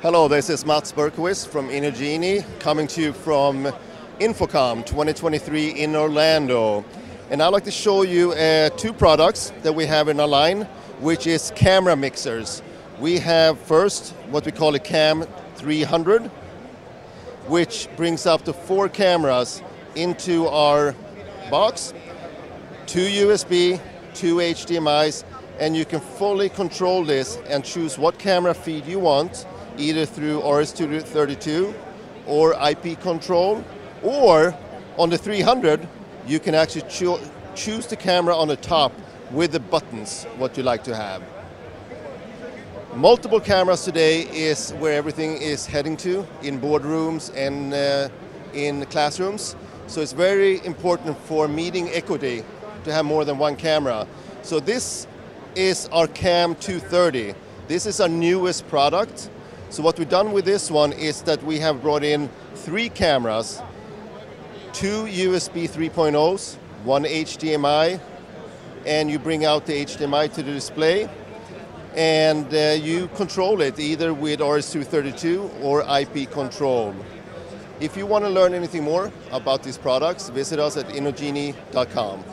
Hello, this is Mats Berkowitz from Inogeni, coming to you from InfoComm 2023 in Orlando. And I'd like to show you uh, two products that we have in our line, which is camera mixers. We have first what we call a Cam 300, which brings up to four cameras into our box, two USB, two HDMIs, and you can fully control this and choose what camera feed you want either through RS-232 or IP control, or on the 300, you can actually cho choose the camera on the top with the buttons, what you like to have. Multiple cameras today is where everything is heading to in boardrooms and uh, in classrooms. So it's very important for meeting equity to have more than one camera. So this is our CAM 230. This is our newest product. So what we've done with this one is that we have brought in three cameras, two USB 3.0s, one HDMI, and you bring out the HDMI to the display, and uh, you control it either with RS-232 or IP control. If you want to learn anything more about these products, visit us at inogeni.com.